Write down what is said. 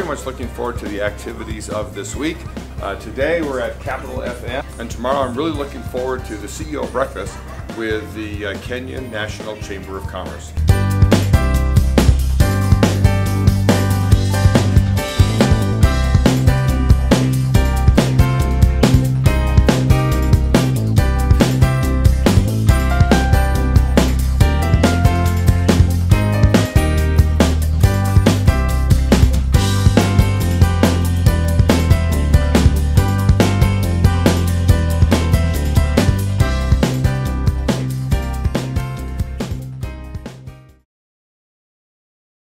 Very much looking forward to the activities of this week. Uh, today we're at Capital FM, and tomorrow I'm really looking forward to the CEO breakfast with the uh, Kenyan National Chamber of Commerce.